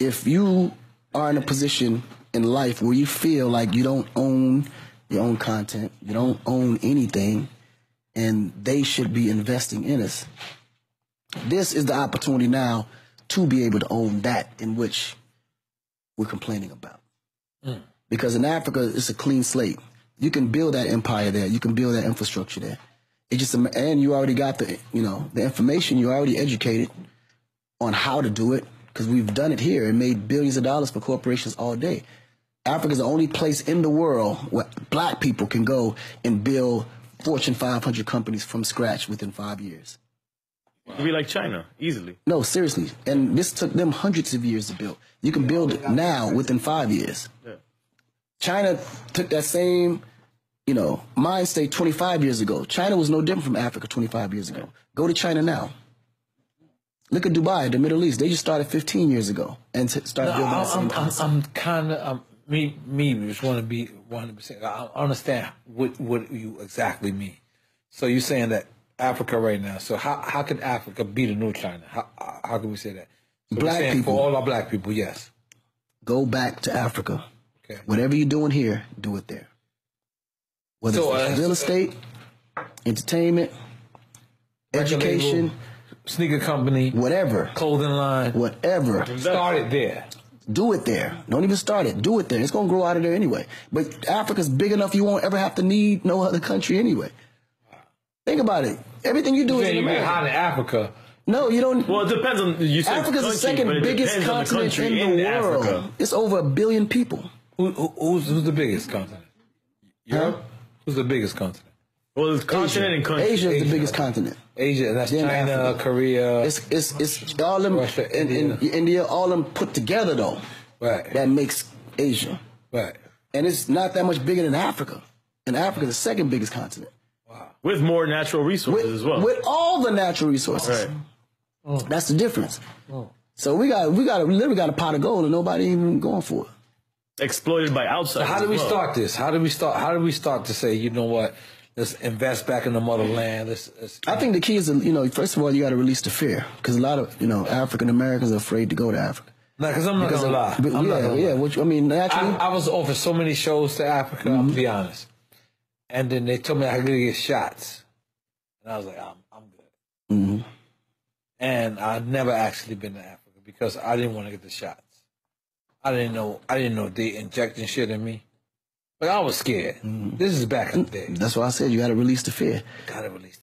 if you are in a position in life where you feel like you don't own your own content, you don't own anything, and they should be investing in us, this is the opportunity now to be able to own that in which we're complaining about. Mm. Because in Africa, it's a clean slate. You can build that empire there. You can build that infrastructure there. It just and you already got the you know the information. You're already educated on how to do it because we've done it here and made billions of dollars for corporations all day. Africa is the only place in the world where black people can go and build Fortune 500 companies from scratch within five years. It'd be like China, easily. No, seriously. And this took them hundreds of years to build. You can build it now within five years. Yeah. China took that same, you know, mind state 25 years ago. China was no different from Africa 25 years ago. Go to China now. Look at Dubai, the Middle East. They just started 15 years ago and started building that same I'm, I'm. I'm kind of me. Me just want to be 100. percent I understand what what you exactly mean. So you're saying that Africa right now. So how how can Africa be the new China? How how can we say that? So Black people. for all our black people, yes. Go back to Africa. Okay. Whatever you're doing here, do it there. Whether So, it's uh, real estate, entertainment, education, Label, sneaker company, whatever, clothing line. whatever. Start it there. Do it there. Don't even start it. Do it there. It's gonna grow out of there anyway. But Africa's big enough you won't ever have to need no other country anyway. Think about it. Everything you do You is in you get America. hot in Africa. No, you don't. Well, it depends on you said Africa's the second biggest depends on the continent in the in world. Africa. It's over a billion people. Who, who, who's who's the biggest continent? Huh? Who's the biggest continent? Well, it's continent and country. Asia is the biggest continent. Asia. That's Then China, Africa. Korea. It's it's it's all them Russia, in, in India. India, all them put together though. Right. That makes Asia, right. and it's not that much bigger than Africa. And Africa's the second biggest continent Wow. with more natural resources with, as well. with all the natural resources. right. Oh. That's the difference. Oh. So we got we got a, literally got a pot of gold, and nobody even going for it. Exploited by outsiders. How do we well. start this? How do we start? How do we start to say, you know what? Let's invest back in the motherland. Let's. let's I think the key is, you know, first of all, you got to release the fear because a lot of you know African Americans are afraid to go to Africa. no, because I'm not Because gonna lie. but I'm not yeah, gonna yeah. Which I mean, naturally, I, I was offered so many shows to Africa. I'll be honest. And then they told me I could get shots, and I was like, I'm, I'm good. Mhm. And I'd never actually been to Africa because I didn't want to get the shots. I didn't know. I didn't know they injecting shit in me. But I was scared. Mm. This is back in the mm. day. that's why I said you got to release the fear. Gotta release